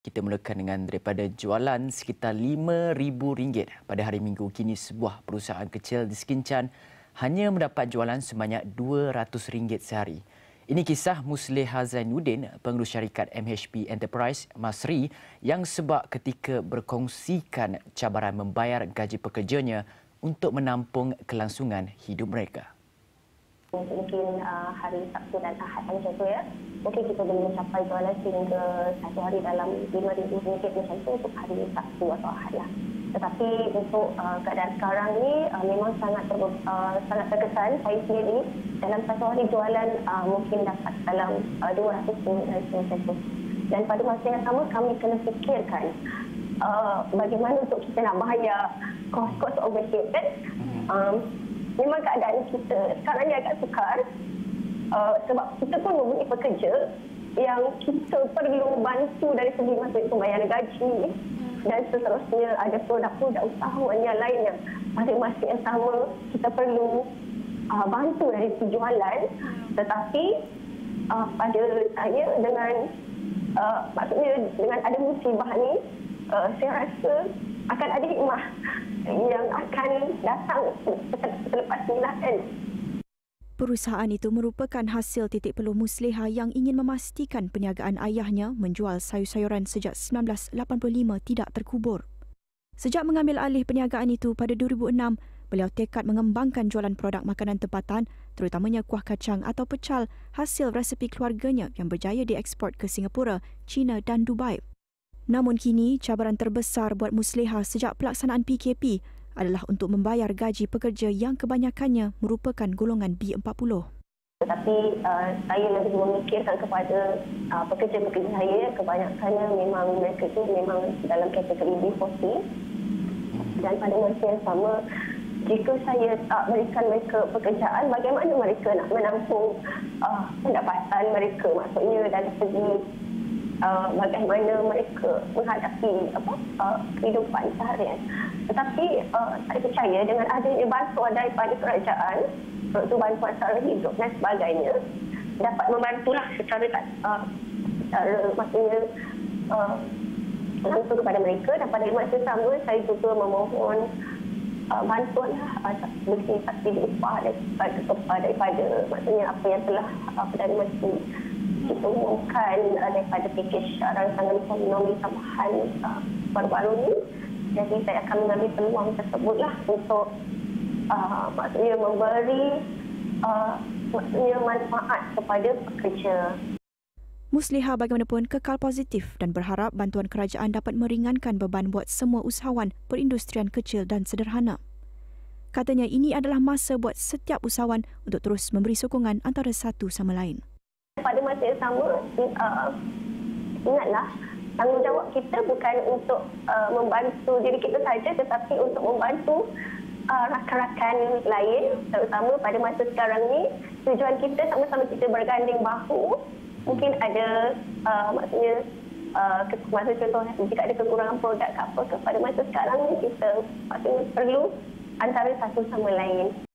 Kita mulakan dengan daripada jualan sekitar RM5,000 pada hari Minggu. Kini sebuah perusahaan kecil di Sekincan hanya mendapat jualan sebanyak RM200 sehari. Ini kisah Musliha Zainuddin, pengurus syarikat MHP Enterprise Masri yang sebab ketika berkongsikan cabaran membayar gaji pekerjanya untuk menampung kelangsungan hidup mereka mungkin uh, hari Sabtu dan Ahad macam tu ya. Mungkin kita boleh mencapai jualan sehingga satu hari dalam RM5,000 macam tu untuk hari Sabtu atau Ahad lah. Tetapi untuk uh, keadaan sekarang ni uh, memang sangat ter, uh, sangat terkesan saya sendiri dalam satu hari jualan uh, mungkin dapat dalam uh, 200 dan macam tu. Dan pada masa yang sama kami kena fikirkan uh, bagaimana untuk kita nak bayar kos-kos overhead kan. Um, memang keadaan kita sekarang ni agak sukar uh, sebab kita pun mempunyai pekerja yang kita perlu bantu dari segi masa pembayaran gaji dan seterusnya. Ada produk-produk usahawan yang lain yang masa yang sama kita perlu uh, bantu dari segi jualan. Tetapi uh, pada saya dengan uh, maksudnya dengan ada musibah ni uh, saya rasa akan ada hikmah yang akan datang selepas inilah kan. Perusahaan itu merupakan hasil titik peluh Musliha yang ingin memastikan perniagaan ayahnya menjual sayur-sayuran sejak 1985 tidak terkubur. Sejak mengambil alih perniagaan itu pada 2006, beliau tekad mengembangkan jualan produk makanan tempatan terutamanya kuah kacang atau pecal hasil resepi keluarganya yang berjaya diekspor ke Singapura, China dan Dubai. Namun kini, cabaran terbesar buat Musliha sejak pelaksanaan PKP adalah untuk membayar gaji pekerja yang kebanyakannya merupakan golongan B40. Tetapi uh, saya lebih memikirkan kepada uh, pekerja-pekerja saya, kebanyakannya memang mereka itu memang dalam kategori B40. Dan pada masa yang sama, jika saya tak berikan mereka pekerjaan, bagaimana mereka nak menampung uh, pendapatan mereka? Maksudnya dari segi uh, bagaimana mereka menghadapi apa uh, kehidupan seharian. Tetapi uh, saya percaya dengan adanya bantuan daripada kerajaan, iaitu bantuan sara hidup dan sebagainya, dapat membantulah secara uh, secara maksudnya uh, langsung kepada mereka dan pada masa sama saya juga memohon uh, bantuan uh, bagi subsidi upah daripada, daripada, daripada maksudnya apa yang telah uh, Perdana Menteri kita umumkan uh, daripada pakej rancangan ekonomi tambahan uh, baru-baru ini. Jadi saya akan mengambil peluang tersebutlah untuk uh, maksudnya memberi uh, maksudnya manfaat kepada pekerja. Musliha bagaimanapun kekal positif dan berharap bantuan kerajaan dapat meringankan beban buat semua usahawan perindustrian kecil dan sederhana. Katanya ini adalah masa buat setiap usahawan untuk terus memberi sokongan antara satu sama lain masa yang sama uh, ingatlah tanggungjawab kita bukan untuk uh, membantu diri kita saja tetapi untuk membantu uh, rakan-rakan lain terutama pada masa sekarang ni tujuan kita sama-sama kita berganding bahu. Mungkin ada uh, maksudnya uh, masa contoh jika ada kekurangan produk ke apa kepada masa sekarang ni kita maksudnya perlu antara satu sama lain